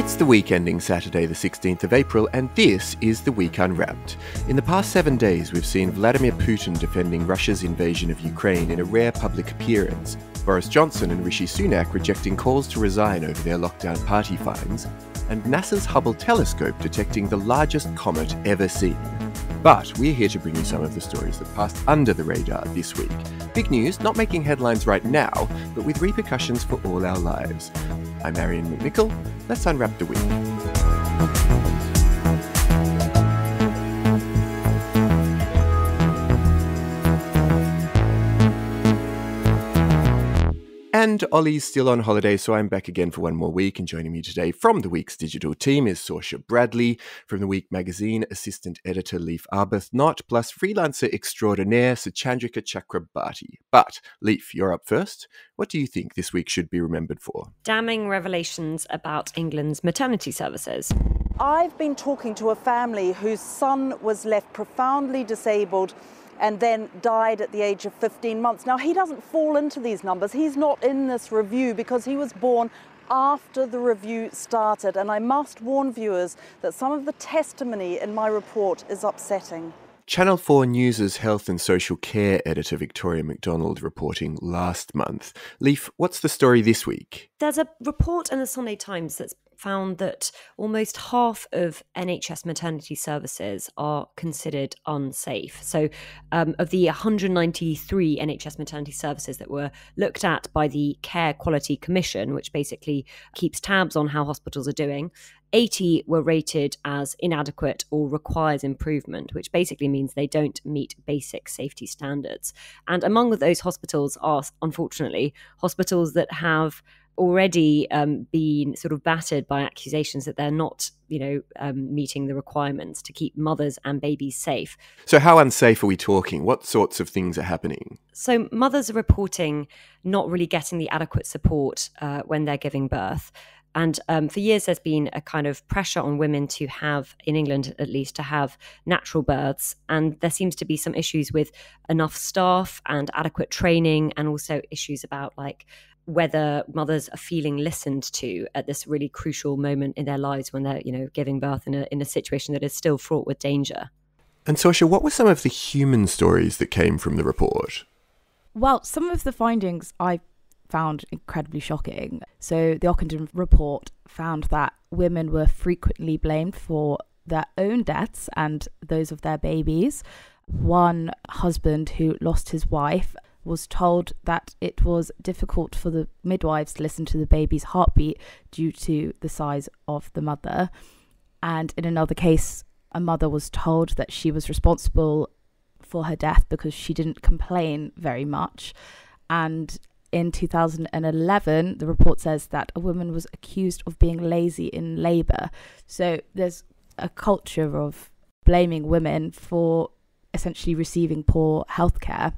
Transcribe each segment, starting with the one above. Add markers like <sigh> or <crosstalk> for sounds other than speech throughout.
It's the week ending Saturday, the 16th of April, and this is The Week Unwrapped. In the past seven days, we've seen Vladimir Putin defending Russia's invasion of Ukraine in a rare public appearance, Boris Johnson and Rishi Sunak rejecting calls to resign over their lockdown party fines, and NASA's Hubble telescope detecting the largest comet ever seen. But we're here to bring you some of the stories that passed under the radar this week. Big news, not making headlines right now, but with repercussions for all our lives. I'm Arion McNicoll. Let's unwrap the week. And Olly's still on holiday, so I'm back again for one more week. And joining me today from the week's digital team is Sorcha Bradley, from the Week magazine, assistant editor Leaf Arbuthnot, plus freelancer extraordinaire Suchandrika Chakrabarti. But, Leaf, you're up first. What do you think this week should be remembered for? Damning revelations about England's maternity services. I've been talking to a family whose son was left profoundly disabled and then died at the age of 15 months. Now, he doesn't fall into these numbers. He's not in this review because he was born after the review started. And I must warn viewers that some of the testimony in my report is upsetting. Channel 4 News' health and social care editor Victoria Macdonald reporting last month. Leaf, what's the story this week? There's a report in the Sunday Times that's found that almost half of NHS maternity services are considered unsafe. So, um, of the 193 NHS maternity services that were looked at by the Care Quality Commission, which basically keeps tabs on how hospitals are doing, 80 were rated as inadequate or requires improvement, which basically means they don't meet basic safety standards. And among those hospitals are, unfortunately, hospitals that have already um, been sort of battered by accusations that they're not, you know, um, meeting the requirements to keep mothers and babies safe. So, how unsafe are we talking? What sorts of things are happening? So, mothers are reporting not really getting the adequate support uh, when they're giving birth. And um, for years, there's been a kind of pressure on women to have, in England at least, to have natural births. And there seems to be some issues with enough staff and adequate training, and also issues about like whether mothers are feeling listened to at this really crucial moment in their lives when they're, you know, giving birth in a in a situation that is still fraught with danger. And Sorcha, what were some of the human stories that came from the report? Well, some of the findings I found incredibly shocking. So, the Ockenden report found that women were frequently blamed for their own deaths and those of their babies. One husband who lost his wife was told that it was difficult for the midwives to listen to the baby's heartbeat due to the size of the mother. And in another case, a mother was told that she was responsible for her death because she didn't complain very much. And in 2011, the report says that a woman was accused of being lazy in labour. So there's a culture of blaming women for essentially receiving poor healthcare.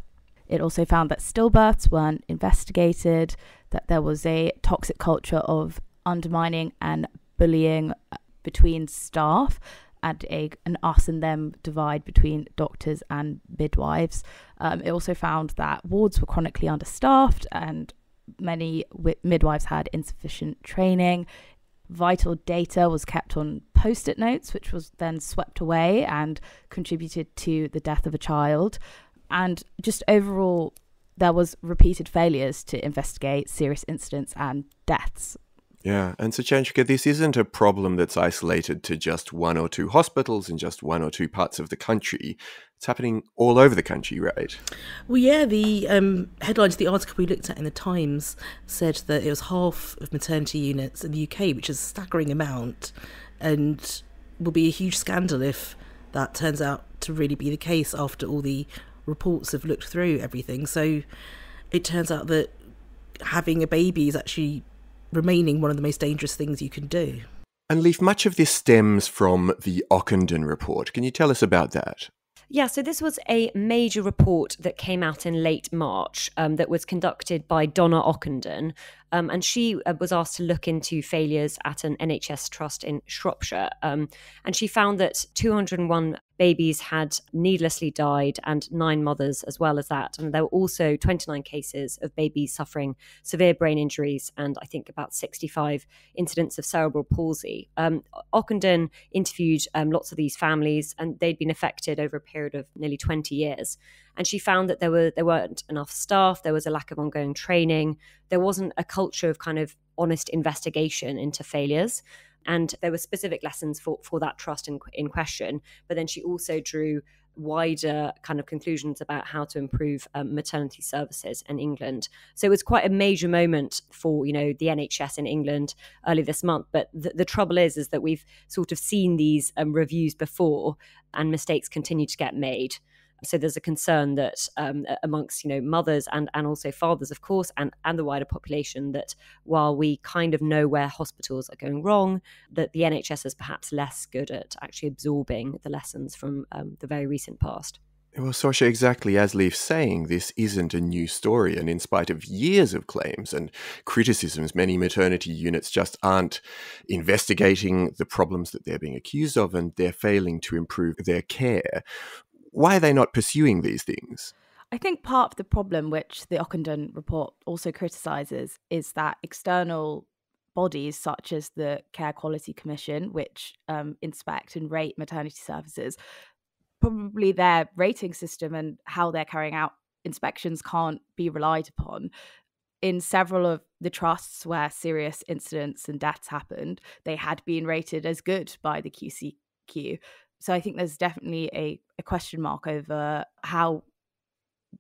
It also found that stillbirths weren't investigated, that there was a toxic culture of undermining and bullying between staff, and a, an us and them divide between doctors and midwives. Um, it also found that wards were chronically understaffed and many w- midwives had insufficient training. Vital data was kept on post it notes, which was then swept away and contributed to the death of a child. And just overall, there was repeated failures to investigate serious incidents and deaths yeah, and so Suchandrika, this isn't a problem that's isolated to just one or two hospitals in just one or two parts of the country. It's happening all over the country, right? Well, yeah, the um, headlines the article we looked at in the Times said that it was half of maternity units in the UK, which is a staggering amount, and will be a huge scandal if that turns out to really be the case after all the reports have looked through everything. So it turns out that having a baby is actually remaining one of the most dangerous things you can do. And Leaf, much of this stems from the Ockenden report. Can you tell us about that? Yeah, so this was a major report that came out in late March um, that was conducted by Donna Ockenden. Um, and she uh, was asked to look into failures at an NHS trust in Shropshire. Um, and she found that 201 babies had needlessly died and nine mothers as well as that. And there were also 29 cases of babies suffering severe brain injuries and I think about 65 incidents of cerebral palsy. Um, Ockenden interviewed um, lots of these families and they'd been affected over a period of nearly 20 years and she found that there were there weren't enough staff there was a lack of ongoing training there wasn't a culture of kind of honest investigation into failures and there were specific lessons for, for that trust in, in question. But then she also drew wider kind of conclusions about how to improve um, maternity services in England. So it was quite a major moment for you know the NHS in England early this month. But the, the trouble is, is that we've sort of seen these um, reviews before, and mistakes continue to get made. So there's a concern that um, amongst you know mothers and and also fathers, of course, and and the wider population that while we kind of know where hospitals are going wrong, that the NHS is perhaps less good at actually absorbing the lessons from um, the very recent past. Well, Sorcha, exactly as Leaf's saying, this isn't a new story, and in spite of years of claims and criticisms, many maternity units just aren't investigating the problems that they're being accused of, and they're failing to improve their care why are they not pursuing these things? I think part of the problem, which the Ockenden report also criticises, is that external bodies such as the Care Quality Commission, which um, inspect and rate maternity services, probably their rating system and how they're carrying out inspections can't be relied upon. In several of the trusts where serious incidents and deaths happened, they had been rated as good by the QCQ. So I think there's definitely a, a question mark over how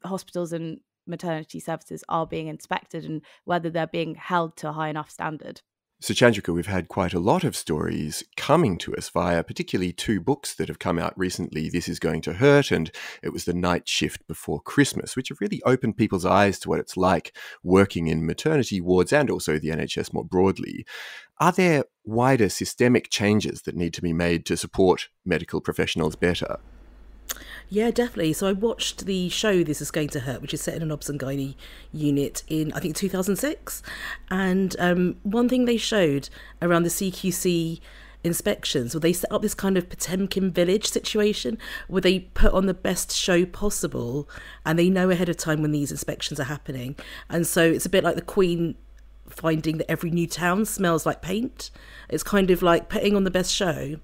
hospitals and maternity services are being inspected and whether they're being held to a high enough standard. So, Chandrika, we've had quite a lot of stories coming to us via particularly two books that have come out recently This Is Going to Hurt, and it was The Night Shift Before Christmas, which have really opened people's eyes to what it's like working in maternity wards and also the NHS more broadly. Are there wider systemic changes that need to be made to support medical professionals better? Yeah, definitely. So I watched the show This Is Going to Hurt, which is set in an obs and gynae unit in, I think, 2006. And um, one thing they showed around the CQC inspections where they set up this kind of Potemkin village situation where they put on the best show possible and they know ahead of time when these inspections are happening. And so it's a bit like the Queen finding that every new town smells like paint. It's kind of like putting on the best show.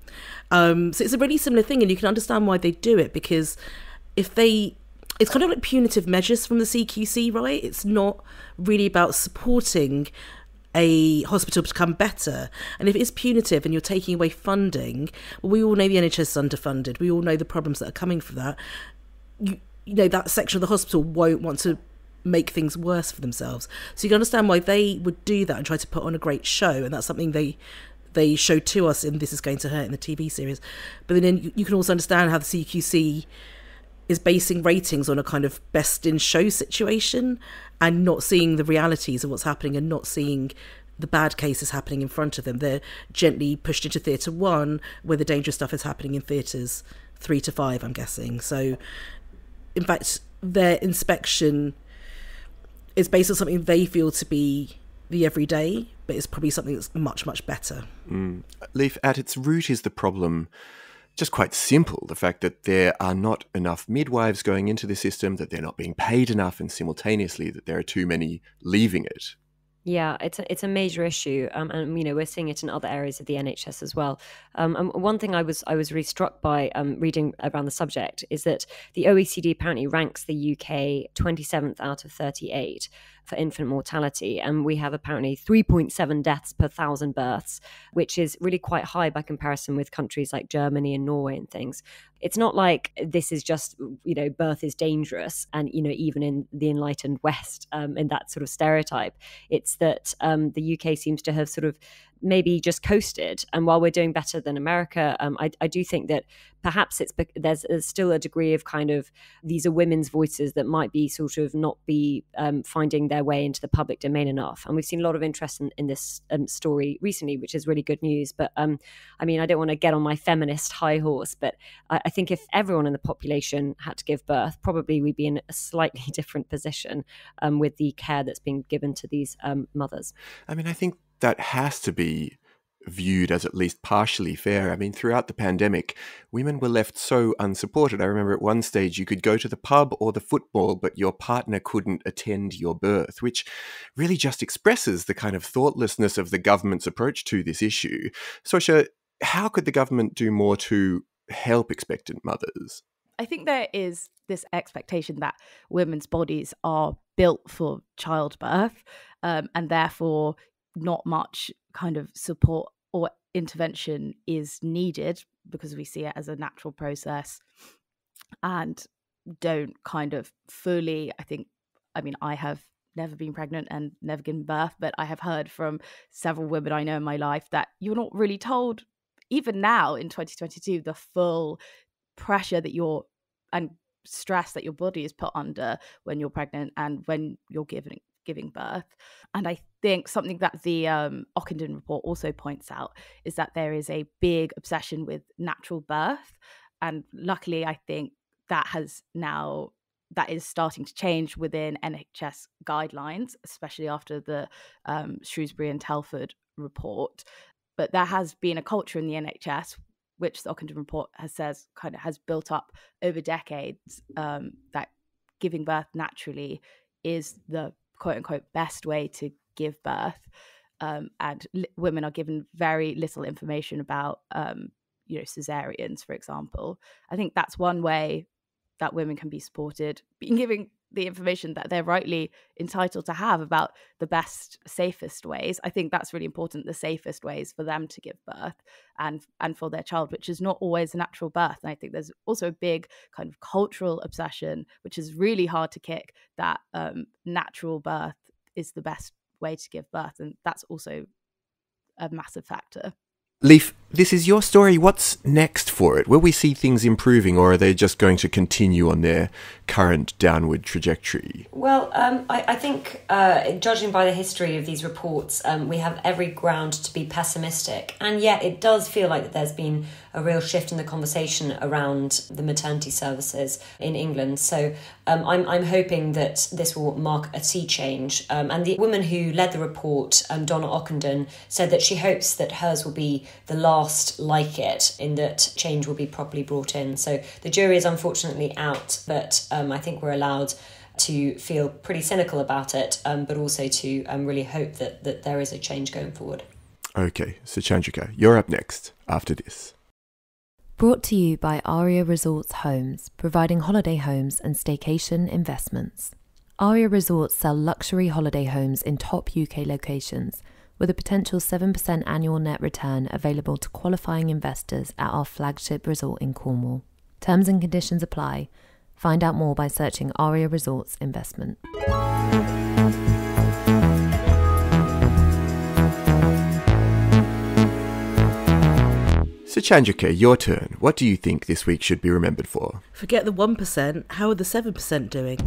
Um, so it's a really similar thing, and you can understand why they do it because if they, it's kind of like punitive measures from the CQC, right? It's not really about supporting a hospital to become better. And if it's punitive and you're taking away funding, well, we all know the NHS is underfunded. We all know the problems that are coming from that. You, you know, that section of the hospital won't want to make things worse for themselves. So you can understand why they would do that and try to put on a great show, and that's something they they showed to us in This Is Going to Hurt in the TV series. But then you can also understand how the CQC is basing ratings on a kind of best in show situation and not seeing the realities of what's happening and not seeing the bad cases happening in front of them. They're gently pushed into theatre one, where the dangerous stuff is happening in theatres three to five, I'm guessing. So, in fact, their inspection is based on something they feel to be the everyday, but it's probably something that's much, much better. Mm. Leaf, at its root is the problem just quite simple the fact that there are not enough midwives going into the system, that they're not being paid enough, and simultaneously that there are too many leaving it. Yeah, it's a, it's a major issue, um, and you know we're seeing it in other areas of the NHS as well. Um, one thing I was I was really struck by um, reading around the subject is that the OECD apparently ranks the UK 27th out of 38 for infant mortality. And we have apparently 3.7 deaths per thousand births, which is really quite high by comparison with countries like Germany and Norway and things. It's not like this is just, you know, birth is dangerous. And, you know, even in the enlightened West, um, in that sort of stereotype, it's that um, the UK seems to have sort of maybe just coasted. And while we're doing better than America, um, I, I, do think that perhaps it's there's, there's, still a degree of kind of these are women's voices that might be sort of not be um, finding their way into the public domain enough. And we've seen a lot of interest in, in this um, story recently, which is really good news. But um, I mean, I don't want to get on my feminist high horse, but I, I, think if everyone in the population had to give birth, probably we'd be in a slightly <laughs> different position um, with the care that's being given to these um, mothers. I mean, I think that has to be viewed as at least partially fair. I mean, throughout the pandemic, women were left so unsupported. I remember at one stage you could go to the pub or the football, but your partner couldn't attend your birth, which really just expresses the kind of thoughtlessness of the government's approach to this issue. Sorcha, how could the government do more to help expectant mothers? I think there is this expectation that women's bodies are built for childbirth um, and therefore not much kind of support or intervention is needed because we see it as a natural process and don't kind of fully i think i mean i have never been pregnant and never given birth but i have heard from several women i know in my life that you're not really told even now in 2022 the full pressure that you're and stress that your body is put under when you're pregnant and when you're giving giving birth. And I think something that the um, Ockenden report also points out is that there is a big obsession with natural birth. And luckily, I think that has now that is starting to change within NHS guidelines, especially after the um, Shrewsbury and Telford report. But there has been a culture in the NHS which the Ockenden report has says kind of has built up over decades um, that giving birth naturally is the quote unquote best way to give birth. Um, and li- women are given very little information about, um, you know, cesareans, for example. I think that's one way that women can be supported. Being giving the information that they're rightly entitled to have about the best safest ways i think that's really important the safest ways for them to give birth and and for their child which is not always natural birth. And i think there's also a big kind of cultural obsession which is really hard to kick that um, natural birth is the best way to give birth. And that's also a massive factor. Leaf, this is your story. What's next for it? Will we see things improving, or are they just going to continue on their current downward trajectory? Well, um, I, I, think, uh, judging by the history of these reports, um, we have every ground to be pessimistic. And yet, it does feel like there's been a real shift in the conversation around the maternity services in England. So um, I'm, I'm hoping that this will mark a sea change. Um, and the woman who led the report, um, Donna Ockenden, said that she hopes that hers will be the last like it, in that change will be properly brought in. So the jury is unfortunately out, but um, I think we're allowed to feel pretty cynical about it, um, but also to um, really hope that, that there is a change going forward. Okay, so Chandrika, you're up next after this. Brought to you by Aria Resorts Homes, providing holiday homes and staycation investments. Aria Resorts sell luxury holiday homes in top UK locations, with a potential 7% annual net return available to qualifying investors at our flagship resort in Cornwall. Terms and conditions apply. Find out more by searching Aria Resorts Investment. So, Chandrika, your turn. What do you think this week should be remembered for? Forget the 1%. How are the 7% doing?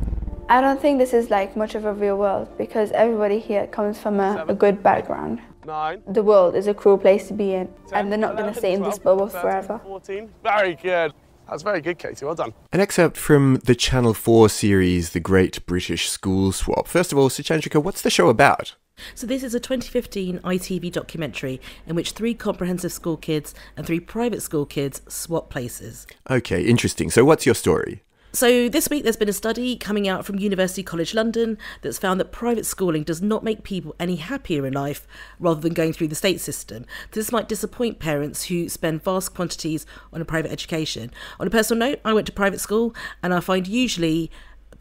I don't think this is like much of a real world because everybody here comes from a, a good background. Nine. The world is a cruel place to be in, Ten, and they're not going to stay in this bubble 13, forever. 14. Very good. That's very good, Katie. Well done. An excerpt from the Channel 4 series, The Great British School Swap. First of all, Suchandrika, what's the show about? So, this is a 2015 ITV documentary in which three comprehensive school kids and three private school kids swap places. Okay, interesting. So, what's your story? So, this week there's been a study coming out from University College London that's found that private schooling does not make people any happier in life rather than going through the state system. This might disappoint parents who spend vast quantities on a private education. On a personal note, I went to private school and I find usually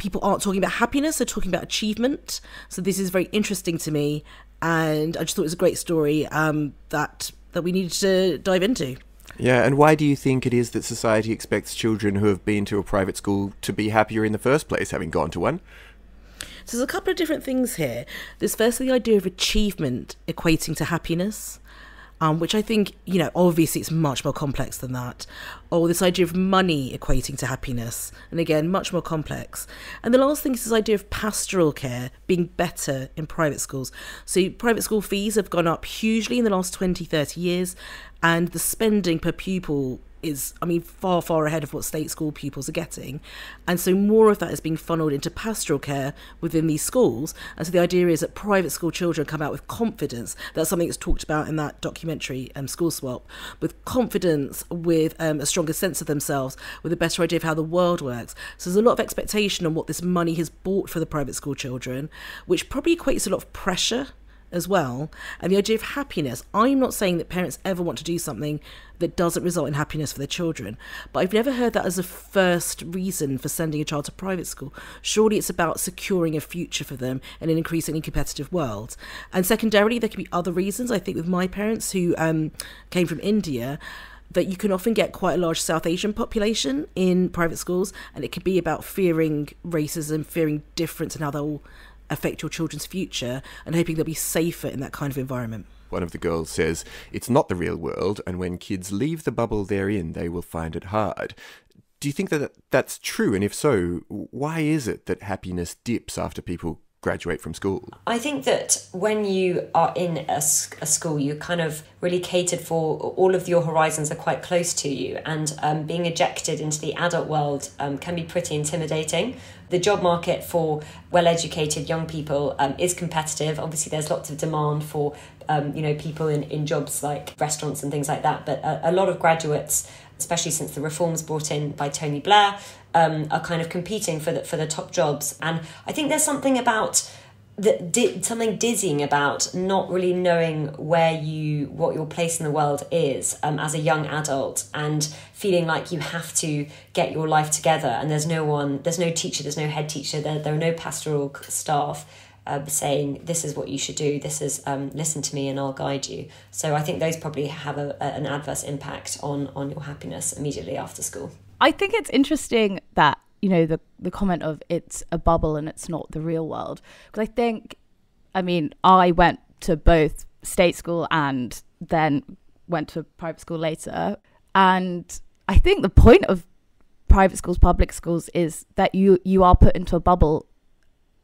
people aren't talking about happiness, they're talking about achievement. So this is very interesting to me, and I just thought it was a great story um, that that we needed to dive into. Yeah, and why do you think it is that society expects children who have been to a private school to be happier in the first place, having gone to one? So there's a couple of different things here. There's firstly the idea of achievement equating to happiness um, which I think, you know, obviously it's much more complex than that. Or this idea of money equating to happiness, and again, much more complex. And the last thing is this idea of pastoral care being better in private schools. So, private school fees have gone up hugely in the last 20, 30 years, and the spending per pupil is, I mean, far, far ahead of what state school pupils are getting. And so more of that is being funneled into pastoral care within these schools. And so the idea is that private school children come out with confidence. That's something that's talked about in that documentary, um, School Swap, with confidence, with um, a stronger sense of themselves, with a better idea of how the world works. So there's a lot of expectation on what this money has bought for the private school children, which probably equates a lot of pressure as well. And the idea of happiness. I'm not saying that parents ever want to do something that doesn't result in happiness for their children, but I've never heard that as a first reason for sending a child to private school. Surely it's about securing a future for them in an increasingly competitive world. And secondarily, there could be other reasons. I think with my parents who um, came from India, that you can often get quite a large South Asian population in private schools, and it could be about fearing racism, fearing difference, and how they'll affect your children's future and hoping they'll be safer in that kind of environment. One of the girls says, It's not the real world, and when kids leave the bubble they're in, they will find it hard. Do you think that that's true? And if so, why is it that happiness dips after people graduate from school? I think that when you are in a, a, school, you're kind of really catered for, all of your horizons are quite close to you, and um, being ejected into the adult world um, can be pretty intimidating. The job market for well educated young people um, is competitive. Obviously, there's lots of demand for um, you know people in, in jobs like restaurants and things like that, but a, a lot of graduates especially since the reforms brought in by Tony Blair, um, are kind of competing for the for the top jobs. And I think there's something about that di- something dizzying about not really knowing where you what your place in the world is um, as a young adult and feeling like you have to get your life together. And there's no one there's no teacher there's no head teacher. There, there are no pastoral staff uh, saying this is what you should do. This is um, listen to me and i'll guide you. So i think those probably have a, a, an adverse impact on on your happiness immediately after school i think it's interesting that you know the the comment of it's a bubble and it's not the real world. Because i think i mean i went to both state school and then went to private school later. And i think the point of private schools public schools is that you you are put into a bubble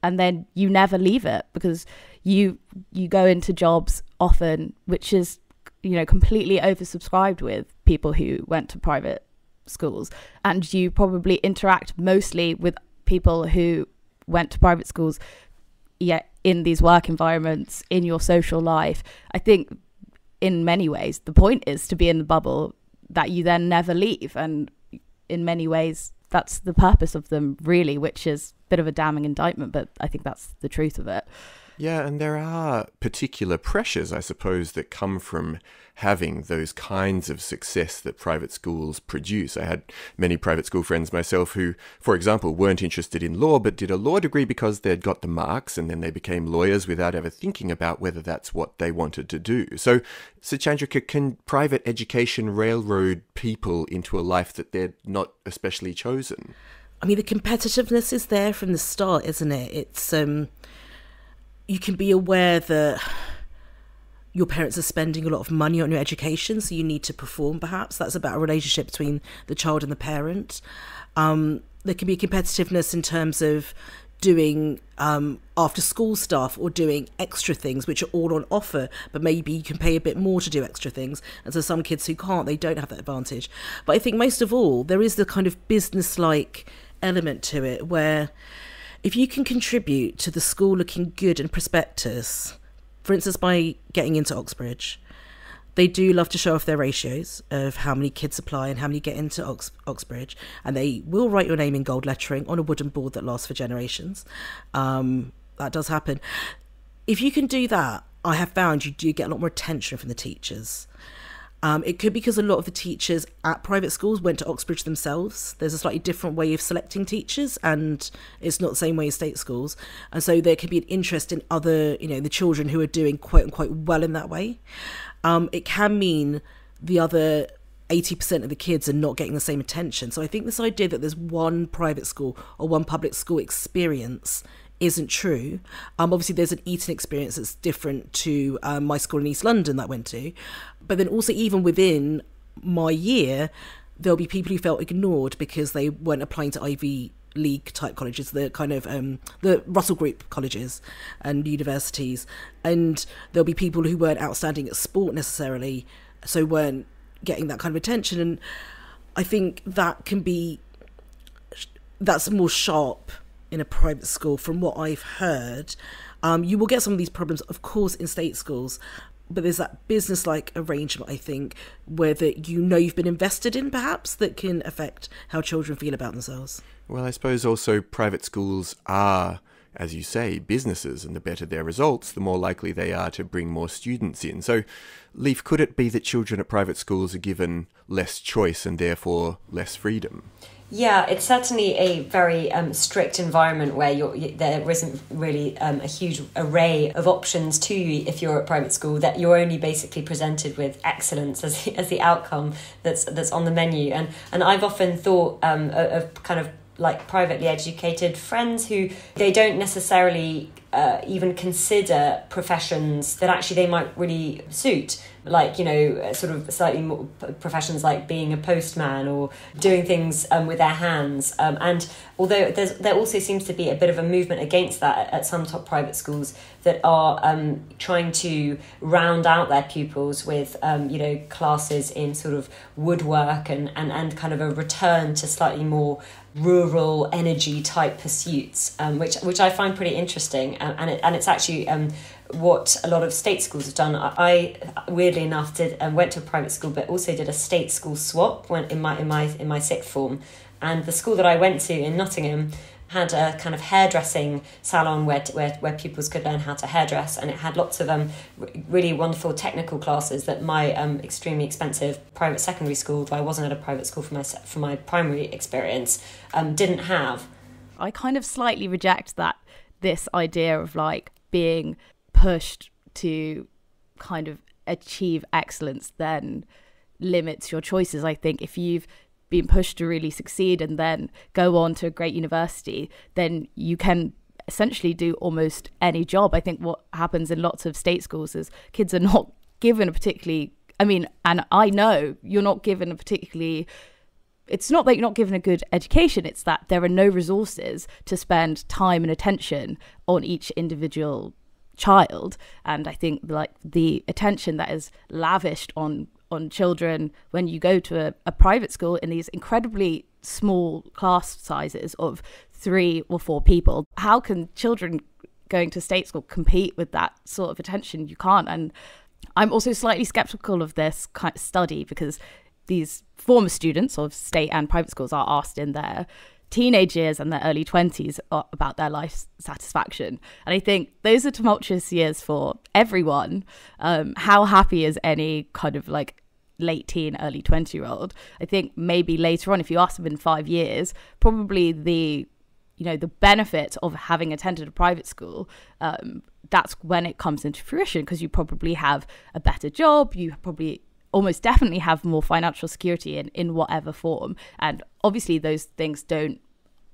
and then you never leave it because you you go into jobs often which is you know completely oversubscribed with people who went to private schools. And you probably interact mostly with people who went to private schools yet in these work environments in your social life. I think in many ways the point is to be in the bubble that you then never leave. And in many ways that's the purpose of them really which is a bit of a damning indictment but i think that's the truth of it yeah, and there are particular pressures, I suppose, that come from having those kinds of success that private schools produce. I had many private school friends myself who, for example, weren't interested in law but did a law degree because they'd got the marks and then they became lawyers without ever thinking about whether that's what they wanted to do. So, Suchandrika, can private education railroad people into a life that they're not especially chosen? I mean, the competitiveness is there from the start, isn't it? It's um, you can be aware that your parents are spending a lot of money on your education, so you need to perform. Perhaps that's about a relationship between the child and the parent. Um, there can be competitiveness in terms of doing um, after school stuff or doing extra things which are all on offer but maybe you can pay a bit more to do extra things and so some kids who can't they don't have that advantage but i think most of all there is the kind of business like element to it where if you can contribute to the school looking good in prospectus, for instance, by getting into Oxbridge, they do love to show off their ratios of how many kids apply and how many get into Ox- Oxbridge, and they will write your name in gold lettering on a wooden board that lasts for generations. Um, that does happen. If you can do that, I have found you do get a lot more attention from the teachers. Um, it could be because a lot of the teachers at private schools went to Oxbridge themselves. There's a slightly different way of selecting teachers, and it's not the same way as state schools. And so there could be an interest in other, you know, the children who are doing quote unquote well in that way. Um, it can mean the other 80% of the kids are not getting the same attention. So I think this idea that there's one private school or one public school experience isn't true. Um, obviously, there's an Eton experience that's different to um, my school in East London that I went to. But then also, even within my year, there'll be people who felt ignored because they weren't applying to Ivy League type colleges, the kind of um, the Russell Group colleges and universities, and there'll be people who weren't outstanding at sport necessarily, so weren't getting that kind of attention. And I think that can be that's more sharp in a private school from what I've heard. Um, you will get some of these problems, of course, in state schools, but there's that business like arrangement, I think, where that you know you've been invested in, perhaps, that can affect how children feel about themselves. Well, I suppose also private schools are, as you say, businesses, and the better their results, the more likely they are to bring more students in. So, Leaf, could it be that children at private schools are given less choice and therefore less freedom? Yeah, it's certainly a very um, strict environment where you're, there isn't really um, a huge array of options to you if you're at private school. That you're only basically presented with excellence as the, <laughs> as the outcome that's that's on the menu. And and I've often thought um, of, kind of like privately educated friends who they don't necessarily uh, even consider professions that actually they might really suit like you know uh, sort of slightly more professions like being a postman or doing things um, with their hands. Um, and although there also seems to be a bit of a movement against that at some top private schools that are um, trying to round out their pupils with um, you know classes in sort of woodwork and, and, and kind of a return to slightly more rural energy type pursuits, um, which which I find pretty interesting, and and, it, and it's actually um, what a lot of state schools have done. I, weirdly enough did and went to a private school, but also did a state school swap when in my in my in my sixth form, and the school that I went to in Nottingham had a kind of hairdressing salon where, where, where pupils could learn how to hairdress and it had lots of um, really wonderful technical classes that my um, extremely expensive private secondary school though I wasn't at a private school for my, for my primary experience um, didn't have. I kind of slightly reject that this idea of like being pushed to kind of achieve excellence then limits your choices. I think if you've been pushed to really succeed and then go on to a great university, then you can essentially do almost any job. I think what happens in lots of state schools is kids are not <laughs> given a particularly, I mean, and I know you're not given a particularly it's not that you're not given a good education it's that there are no resources to spend time and attention on each individual child and i think like the attention that is lavished on on children when you go to a, a private school in these incredibly small class sizes of three or four people. How can children going to state school compete with that sort of attention? You can't. And I'm also slightly skeptical of this kind of study because these former students of state and private schools are asked in their teenage years and their early 20s about their life satisfaction. And I think those are tumultuous years for everyone. Um, how happy is any kind of like late teen, early 20 year old? I think maybe later on, if you ask them in five years, probably the you know the benefit of having attended a private school um, that's when it comes into fruition because you probably have a better job you probably almost definitely have more financial security in in whatever form and obviously those things don't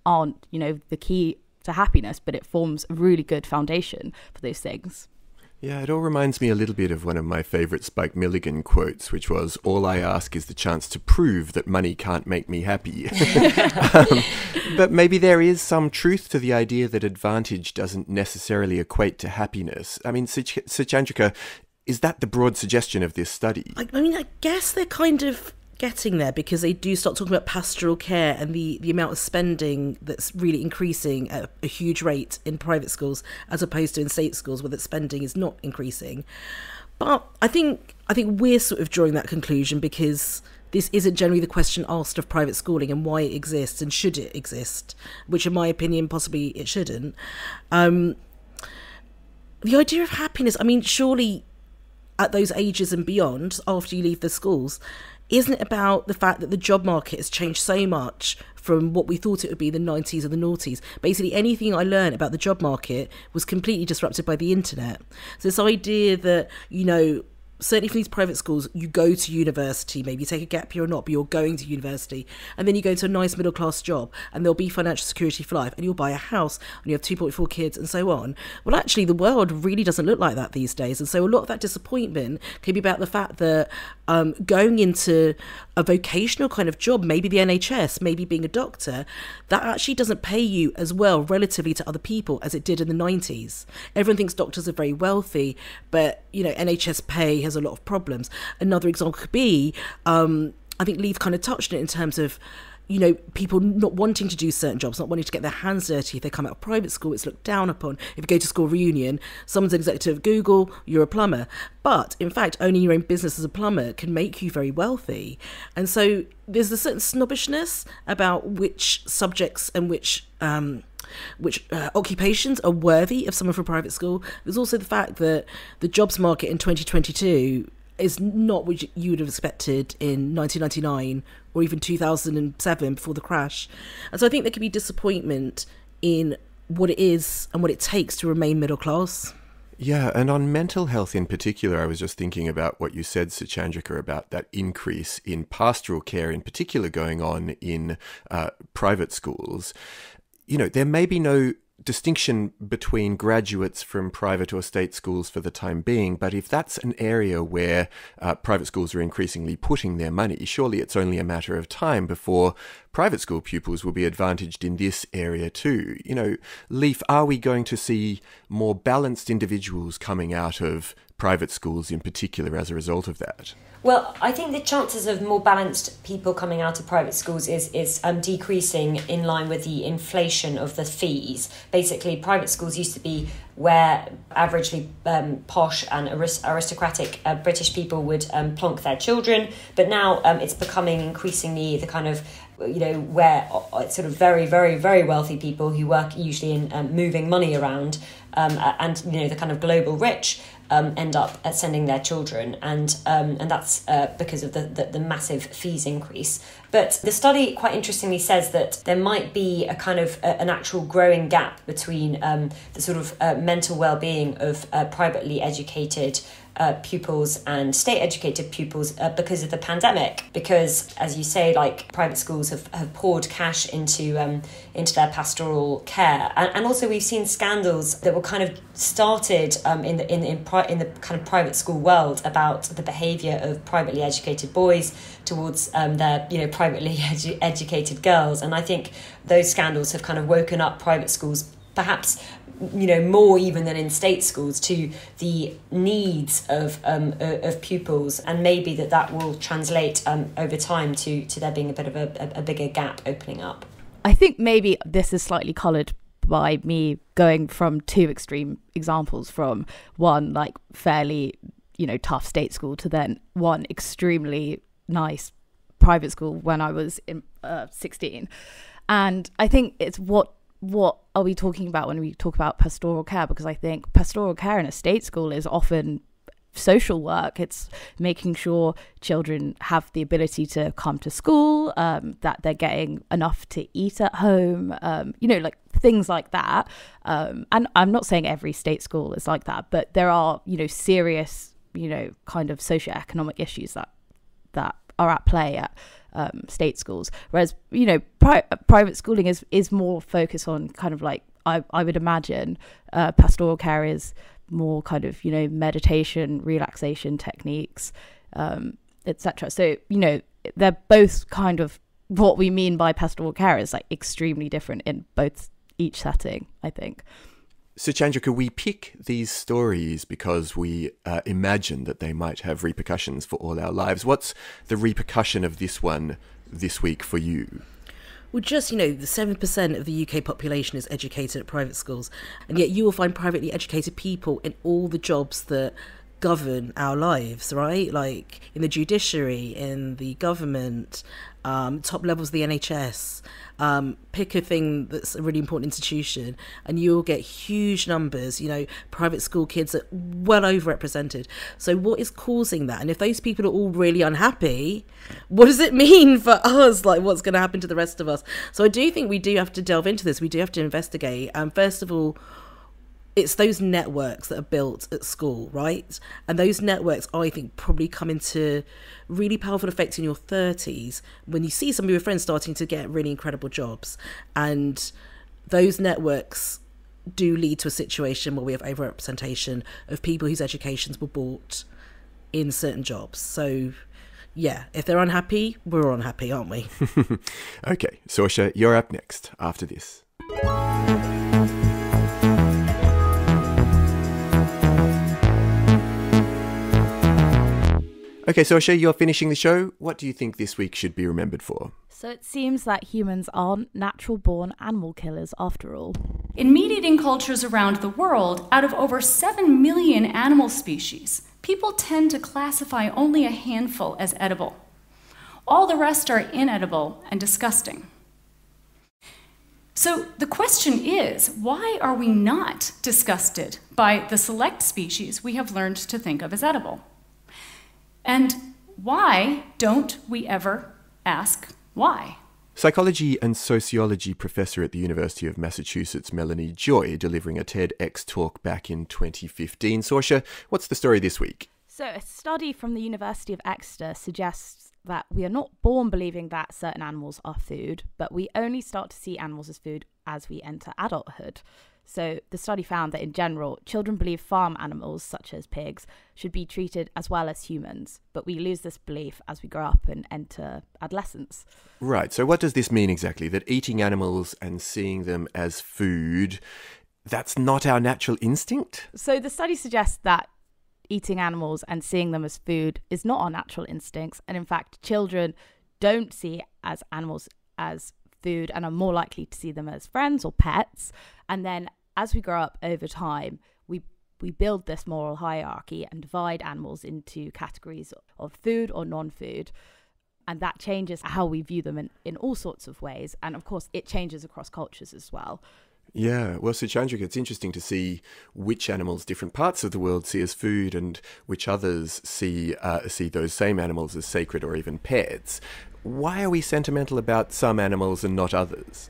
aren't you know the key to happiness but it forms a really good foundation for those things yeah, it all reminds me a little bit of one of my favourite Spike Milligan quotes, which was, All I ask is the chance to prove that money can't make me happy. <laughs> um, but maybe there is some truth to the idea that advantage doesn't necessarily equate to happiness. I mean, Suchandrika, is that the broad suggestion of this study? I, I mean, I guess they're kind of getting there because they do start talking about pastoral care and the, the amount of spending that's really increasing at a huge rate in private schools as opposed to in state schools where the spending is not increasing. But I think I think we're sort of drawing that conclusion because this isn't generally the question asked of private schooling and why it exists and should it exist, which in my opinion possibly it shouldn't. Um, the idea of happiness, I mean, surely at those ages and beyond, after you leave the schools, isn't it about the fact that the job market has changed so much from what we thought it would be the 90s or the noughties? Basically, anything I learned about the job market was completely disrupted by the internet. So, this idea that, you know, certainly for these private schools, you go to university, maybe you take a gap year or not, but you're going to university, and then you go to a nice middle class job, and there'll be financial security for life, and you'll buy a house, and you have 2.4 kids, and so on. Well, actually, the world really doesn't look like that these days, and so a lot of that disappointment can be about the fact that um, going into a vocational kind of job, maybe the NHS, maybe being a doctor, that actually doesn't pay you as well relatively to other people as it did in the 90s. Everyone thinks doctors are very wealthy, but you know NHS pay has a lot of problems. Another example could be um, I think Leaf kind of touched it in terms of you know, people not wanting to do certain jobs, not wanting to get their hands dirty. If they come out of private school, it's looked down upon. If you go to school reunion, someone's executive of Google, you're a plumber. But in fact, owning your own business as a plumber can make you very wealthy. And so there's a certain snobbishness about which subjects and which um, which uh, occupations are worthy of someone from private school. There's also the fact that the jobs market in 2022 is not what you would have expected in 1999 or even 2007 before the crash. And so I think there could be disappointment in what it is and what it takes to remain middle class. Yeah, and on mental health in particular, I was just thinking about what you said, Suchandrika, about that increase in pastoral care, in particular, going on in uh, private schools. You know, there may be no distinction between graduates from private or state schools for the time being, but if that's an area where uh, private schools are increasingly putting their money, surely it's only a matter of time before private school pupils will be advantaged in this area too. You know, Leaf, are we going to see more balanced individuals coming out of private schools in particular as a result of that? Well, I think the chances of more balanced people coming out of private schools is is um, decreasing in line with the inflation of the fees. Basically, private schools used to be where averagely um, posh and aristocratic uh, British people would um, plonk their children, but now um, it's becoming increasingly the kind of you know where it's sort of very very very wealthy people who work usually in um, moving money around um, and you know the kind of global rich um, end up sending their children, and um, and that's uh, because of the, the, the massive fees increase. But the study quite interestingly says that there might be a kind of a, an actual growing gap between um, the sort of uh, mental well being of uh, privately educated uh, pupils and state educated pupils uh, because of the pandemic. Because, as you say, like private schools have, have poured cash into um, into their pastoral care, and, and also we've seen scandals that were kind of started um, in the in in, pri- in the kind of private school world about the behaviour of privately educated boys towards um, their you know privately <laughs> edu- educated girls, and I think those scandals have kind of woken up private schools perhaps you know more even than in state schools to the needs of um, of pupils. And maybe that that will translate um, over time to to there being a bit of a, a bigger gap opening up. I think maybe this is slightly colored by me going from two extreme examples from one like fairly you know tough state school to then one extremely nice private school when i was in uh, 16 and i think it's what what are we talking about when we talk about pastoral care? Because I think pastoral care in a state school is often social work. It's making sure children have the ability to come to school, um, that they're getting enough to eat at home, um, you know, like things like that. Um, and I'm not saying every state school is like that, but there are, you know, serious, you know, kind of socioeconomic issues that that are at play at um, state schools. Whereas you know pri- private schooling is is more focused on kind of like I I would imagine uh, pastoral care is more kind of you know meditation, relaxation techniques, um, etc. So you know they're both kind of what we mean by pastoral care is like extremely different in both each setting. I think. So, Chandrika, we pick these stories because we uh, imagine that they might have repercussions for all our lives. What's the repercussion of this one this week for you? Well, just, you know, the 7% of the UK population is educated at private schools, and yet you will find privately educated people in all the jobs that govern our lives, right? Like in the judiciary, in the government, um, top levels of the NHS, um, pick a thing that's a really important institution, and you'll get huge numbers. You know, private school kids are well overrepresented. So, what is causing that? And if those people are all really unhappy, what does it mean <laughs> for us? Like, what's going to happen to the rest of us? So, I do think we do have to delve into this. We do have to investigate. Um, first of all, it's those networks that are built at school, right? And those networks, I think, probably come into really powerful effect in your 30s when you see some of your friends starting to get really incredible jobs. And those networks do lead to a situation where we have overrepresentation of people whose educations were bought in certain jobs. So, yeah, if they're unhappy, we're unhappy, aren't we? <laughs> okay, Sorcha, you're up next after this. Okay, so Ashay, you're finishing the show. What do you think this week should be remembered for? So it seems that humans aren't natural born animal killers after all. In meat eating cultures around the world, out of over 7 million animal species, people tend to classify only a handful as edible. All the rest are inedible and disgusting. So the question is why are we not disgusted by the select species we have learned to think of as edible? And why don't we ever ask why? Psychology and sociology professor at the University of Massachusetts, Melanie Joy, delivering a TEDx talk back in 2015. Sorcha, what's the story this week? So, a study from the University of Exeter suggests that we are not born believing that certain animals are food, but we only start to see animals as food as we enter adulthood. So, the study found that in general, children believe farm animals, such as pigs, should be treated as well as humans, but we lose this belief as we grow up and enter adolescence. Right. So, what does this mean exactly? That eating animals and seeing them as food, that's not our natural instinct? So, the study suggests that eating animals and seeing them as food is not our natural instincts. And in fact, children don't see as animals as food and are more likely to see them as friends or pets. And then as we grow up over time, we we build this moral hierarchy and divide animals into categories of food or non-food. And that changes how we view them in, in all sorts of ways. And of course, it changes across cultures as well. Yeah, well, Suchandrika, it's interesting to see which animals different parts of the world see as food and which others see uh, see those same animals as sacred or even pets why are we sentimental about some animals and not others?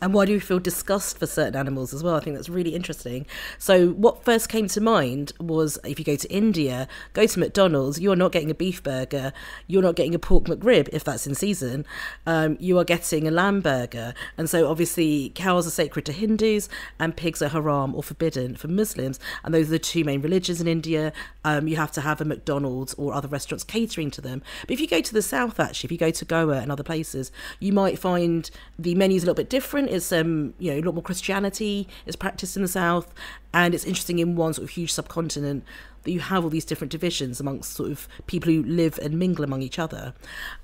And why do we feel disgust for certain animals as well? I think that's really interesting. So, what first came to mind was if you go to India, go to McDonald's, you're not getting a beef burger, you're not getting a pork McRib if that's in season, um, you are getting a lamb burger. And so, obviously, cows are sacred to Hindus and pigs are haram or forbidden for Muslims. And those are the two main religions in India. Um, you have to have a McDonald's or other restaurants catering to them. But if you go to the south, actually, if you go to Goa and other places, you might find the menus a little bit different is um, you know a lot more Christianity is practiced in the South, and it's interesting in one sort of huge subcontinent that you have all these different divisions amongst sort of people who live and mingle among each other.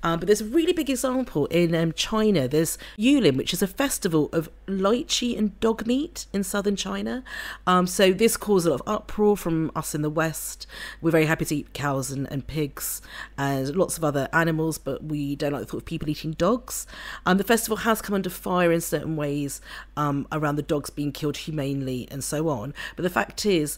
Um, but there's a really big example in um, China. There's Yulin, which is a festival of lychee and dog meat in southern China. Um, so this caused a lot of uproar from us in the West. We're very happy to eat cows and, and pigs and lots of other animals, but we don't like the thought of people eating dogs. Um, the festival has come under fire in certain ways um, around the dogs being killed humanely and so on. But the fact is,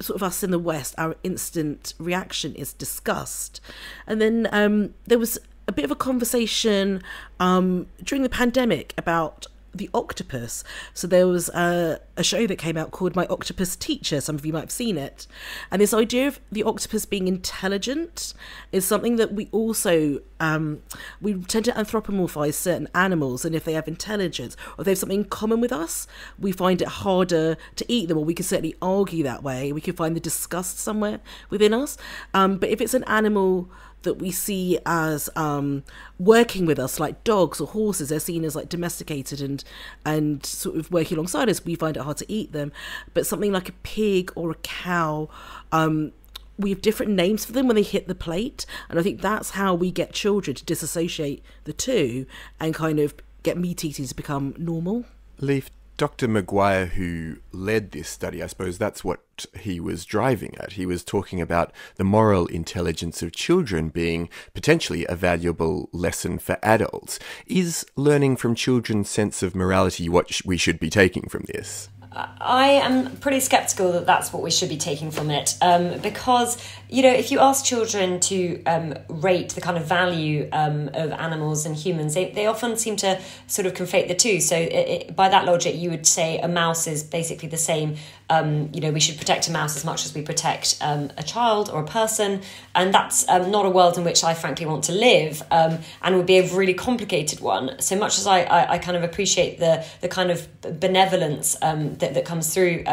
sort of us in the West, our instant reaction is disgust. And then um, there was a bit of a conversation um, during the pandemic about the octopus. So there was a, a, show that came out called My Octopus Teacher. Some of you might have seen it. And this idea of the octopus being intelligent is something that we also um, we tend to anthropomorphize certain animals, and if they have intelligence or they have something in common with us, we find it harder to eat them, or we can certainly argue that way. We can find the disgust somewhere within us. Um, but if it's an animal that we see as um, working with us, like dogs or horses. They're seen as like domesticated and and sort of working alongside us. We find it hard to eat them, but something like a pig or a cow. Um, we have different names for them when they hit the plate, and I think that's how we get children to disassociate the two and kind of get meat eating to become normal. Leaf, Dr. Maguire, who led this study, I suppose that's what he was driving at. He was talking about the moral intelligence of children being potentially a valuable lesson for adults. Is learning from children's sense of morality what we should be taking from this? I am pretty skeptical that that's what we should be taking from it um, because, you know, if you ask children to um, rate the kind of value um, of animals and humans, they, they often seem to sort of conflate the two. So, it, it, by that logic, you would say a mouse is basically the same um, you know, we should protect a mouse as much as we protect um, a child or a person. And that's um, not a world in which I frankly want to live um, and would be a really complicated one. So much as I, I, I kind of appreciate the, the kind of benevolence that, that comes through,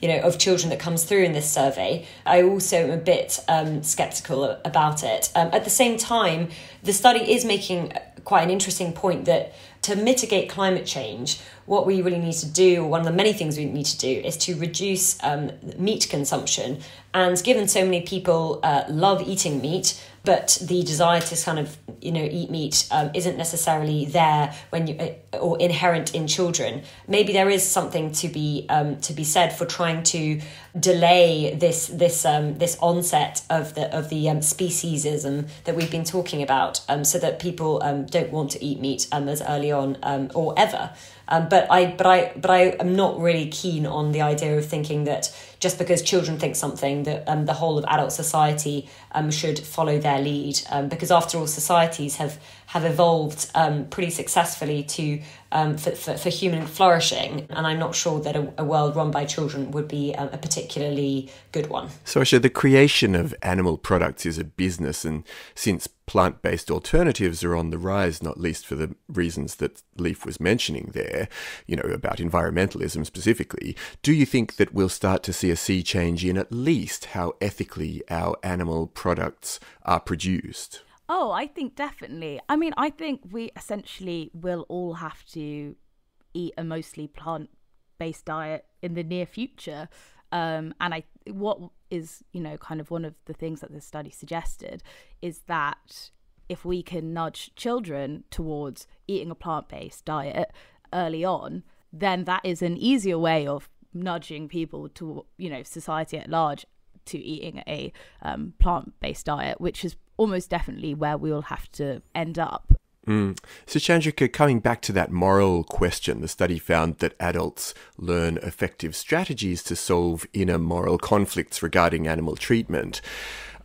you know, of children that comes through in this survey, I also am a bit skeptical about it. at the same time, the study is making quite an interesting point that to mitigate climate change, what we really need to do, one of the many things we need to do, is to reduce um, meat consumption And given so many people uh, love eating meat, but the desire to kind of you know eat meat um, isn't necessarily there when you uh, or inherent in children maybe there is something to be um, to be said for trying to delay this this um, this onset of the of the um, speciesism that we've been talking about um, so that people um, don't want to eat meat um, as early on um, or ever. Um, but I but I but I am not really keen on the idea of thinking that just because children think something that um, the whole of adult society um, should follow their lead um, because after all societies have have evolved um, pretty successfully to um, for, for, for, human flourishing and I'm not sure that a, a world run by children would be um, a particularly good one. Sorcha, the creation of animal products is a business and since plant-based alternatives are on the rise not least for the reasons that Leaf was mentioning there, you know, about environmentalism specifically, do you think that we'll start to see a sea change in at least how ethically our animal products are produced? Oh, I think definitely. I mean, I think we essentially will all have to eat a mostly plant based diet in the near future. Um, and I, what is, you know, kind of one of the things that this study suggested is that if we can nudge children towards eating a plant based diet early on, then that is an easier way of nudging people to you know society at large to eating a um, plant-based diet, which is almost definitely where we'll have to end up. Mm. Suchandrika, coming back to that moral question, the study found that adults learn effective strategies to solve inner moral conflicts regarding animal treatment.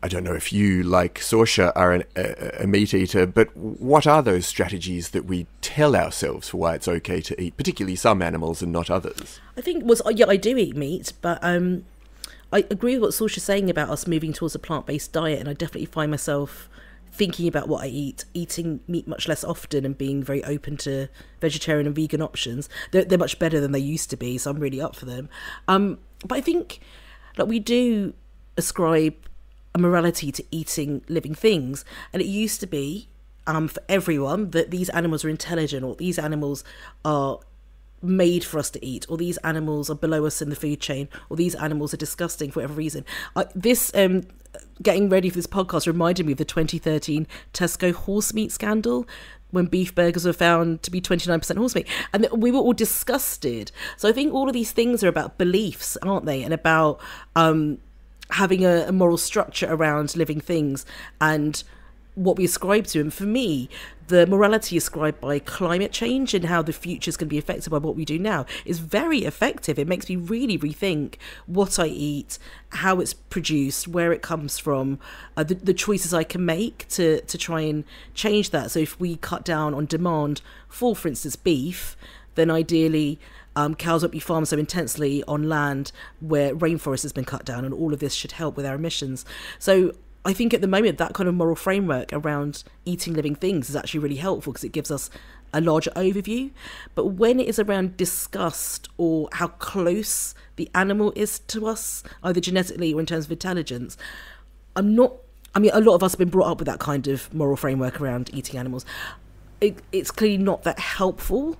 I don't know if you, like Sorcha, are an, a, a, meat eater, but what are those strategies that we tell ourselves for why it's okay to eat, particularly some animals and not others? I think was yeah, I do eat meat, but um, I agree with what Sorcha's saying about us moving towards a plant-based diet, and I definitely find myself thinking about what I eat, eating meat much less often, and being very open to vegetarian and vegan options. They're, they're much better than they used to be, so I'm really up for them. Um, but I think like we do ascribe a morality to eating living things. And it used to be um, for everyone that these animals are intelligent or these animals are made for us to eat or these animals are below us in the food chain or these animals are disgusting for whatever reason. I, this um, getting ready for this podcast reminded me of the 2013 Tesco horse meat scandal when beef burgers were found to be 29% horse meat. And we were all disgusted. So I think all of these things are about beliefs, aren't they? And about um, having a, a moral structure around living things and what we ascribe to. And for me, the morality ascribed by climate change and how the future is going to be affected by what we do now is very effective. It makes me really rethink what I eat, how it's produced, where it comes from, uh, the, the choices I can make to, to try and change that. So if we cut down on demand for, for instance, beef, then ideally um, cows won't be farmed so intensely on land where rainforest has been cut down, and all of this should help with our emissions. So I think at the moment that kind of moral framework around eating living things is actually really helpful because it gives us a larger overview. But when it is around disgust or how close the animal is to us, either genetically or in terms of intelligence, I'm not. I mean, a lot of us have been brought up with that kind of moral framework around eating animals. It, it's clearly not that helpful.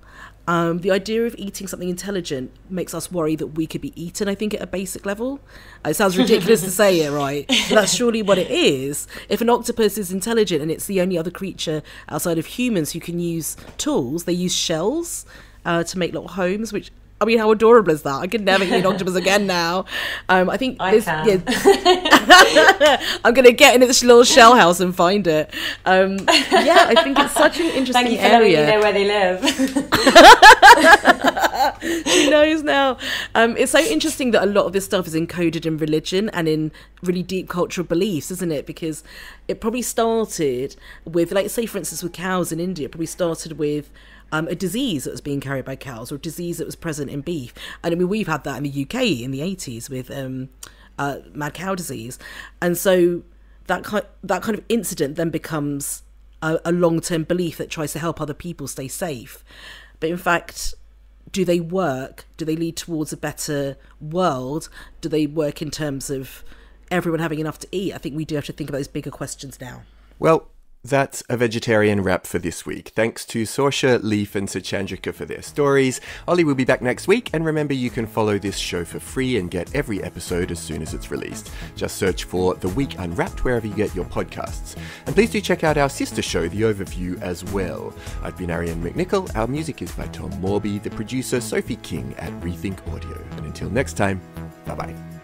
Um, the idea of eating something intelligent makes us worry that we could be eaten, I think, at a basic level. It sounds ridiculous to say it, right? But that's surely what it is. If an octopus is intelligent and it's the only other creature outside of humans who can use tools, they use shells uh, to make little homes, which I mean, how adorable is that? I could never eat an octopus again now. Um, I think I this, can. Yeah, <laughs> I'm going to get into this little shell house and find it. Um, yeah, I think it's such an interesting Thank you for area. letting me know where they live. <laughs> she knows now. Um, it's so interesting that a lot of this stuff is encoded in religion and in really deep cultural beliefs, isn't it? Because it probably started with, like, say, for instance, with cows in India, probably started with um, a disease that was being carried by cows or a disease that was present in beef. And I mean, we've had that in the UK in the 80s with um, uh, mad cow disease. And so that kind, that kind of incident then becomes a, a long term belief that tries to help other people stay safe. But in fact, do they work? Do they lead towards a better world? Do they work in terms of everyone having enough to eat? I think we do have to think about those bigger questions now. Well, That's a vegetarian wrap for this week. Thanks to Sorcha, Leaf, and Suchandrika for their stories. Olly will be back next week, and remember you can follow this show for free and get every episode as soon as it's released. Just search for The Week Unwrapped wherever you get your podcasts. And please do check out our sister show, The Overview, as well. I've been Arion McNicoll. Our music is by Tom Morby, the producer Sophie King at Rethink Audio. And until next time, bye bye.